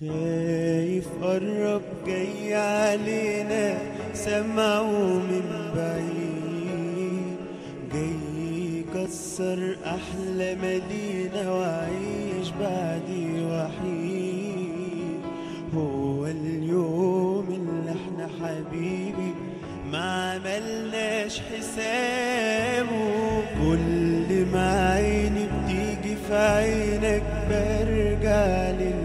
خايف قرب جاي علينا سمعه من بعيد. جاي يكسر أحلى مدينة وعيش بعدي وحيد. هو اليوم اللي إحنا حبيبي ما عملناش حسابه كل ما عيني بتيجي في عينك برجع للي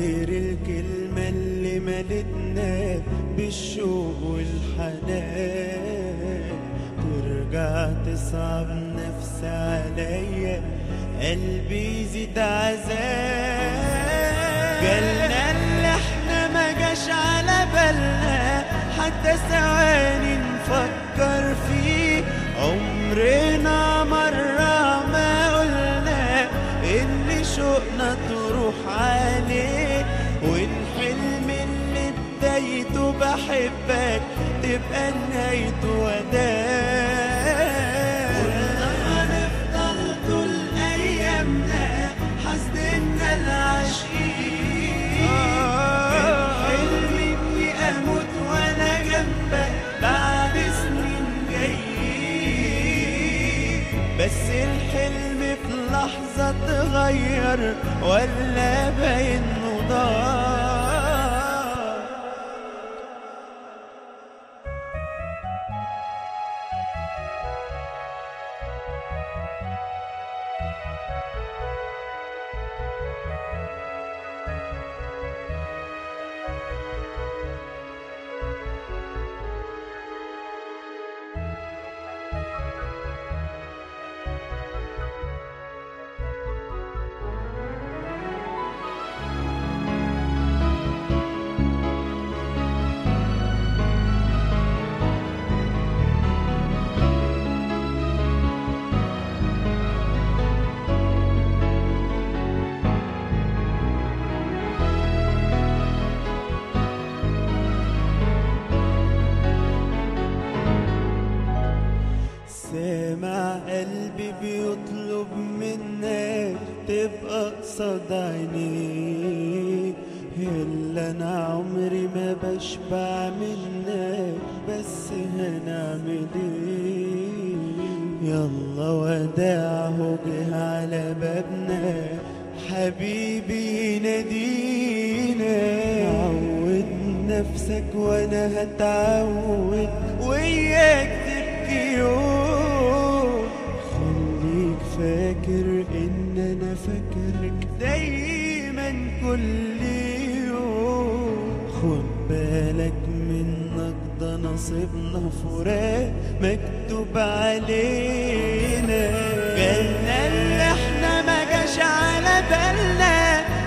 وافتكر الكلمة اللي ملتنا بالشوق والحنان. ترجع تصعب نفسي عليا قلبي يزيد عذاب. جالنا اللي إحنا ما جاش على بالنا حتى ثواني نفكر فيه. عمرنا مرة ما قلنا إن شوقنا تروح عليه بحبك تبقى نهايته وداع هنفضل طول أيامنا حسدنا العاشقين الحلم اني أموت وأنا جنبك بعد سنين جايين. بس الحلم في لحظة اتغير ولا باين ضاع. بيطلب منك تبقى قصاد عينيك إلا أنا عمري ما بشبع منك بس هنعمل إيه يلا وداعه جه على بابنا حبيبي ينادينا عود نفسك وأنا هتعود. دايما كل يوم. خد بالك منك ده نصيبنا فراق مكتوب علينا. جالنا اللي إحنا ما جاش على بالنا.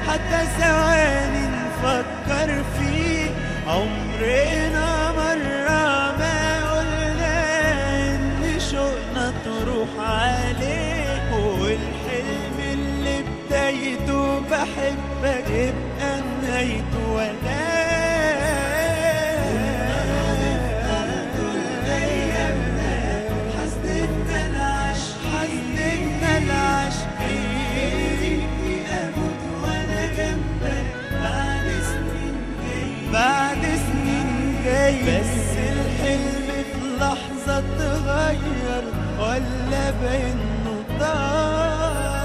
حتى ثواني نفكر فيه. عمرنا مرة ما قلنا إن شوقنا تروح عليه والحلم اللي بدايته بحبك يبقى نهايته بس الحلم في لحظة اتغير ولا بينه ضاع